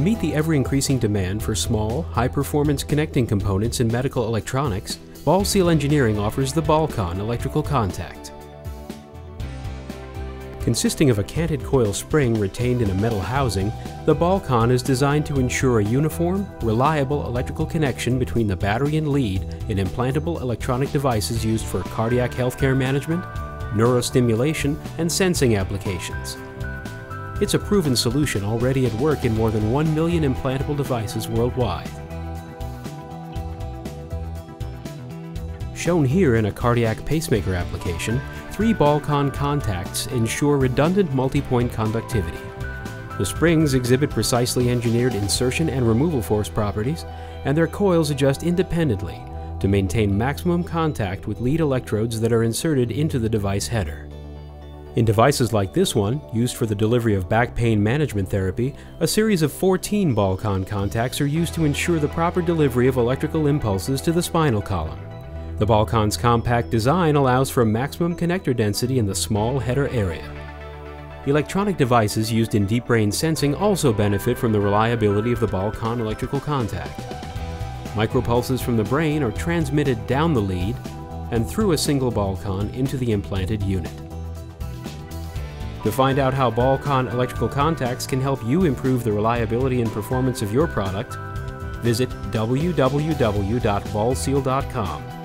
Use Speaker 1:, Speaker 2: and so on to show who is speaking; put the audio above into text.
Speaker 1: meet the ever-increasing demand for small, high-performance connecting components in medical electronics, Bal Seal Engineering offers the Bal Conn electrical contact. Consisting of a canted coil spring retained in a metal housing, the Bal Conn is designed to ensure a uniform, reliable electrical connection between the battery and lead in implantable electronic devices used for cardiac healthcare management, neurostimulation, and sensing applications. It's a proven solution already at work in more than 1 million implantable devices worldwide. Shown here in a cardiac pacemaker application, three Bal Conn contacts ensure redundant multi-point conductivity. The springs exhibit precisely engineered insertion and removal force properties, and their coils adjust independently to maintain maximum contact with lead electrodes that are inserted into the device header. In devices like this one, used for the delivery of back pain management therapy, a series of 14 Bal Conn contacts are used to ensure the proper delivery of electrical impulses to the spinal column. The Bal Conn's compact design allows for maximum connector density in the small header area. Electronic devices used in deep brain sensing also benefit from the reliability of the Bal Conn electrical contact. Micropulses from the brain are transmitted down the lead and through a single Bal Conn into the implanted unit. To find out how Bal Conn electrical contacts can help you improve the reliability and performance of your product, visit www.balseal.com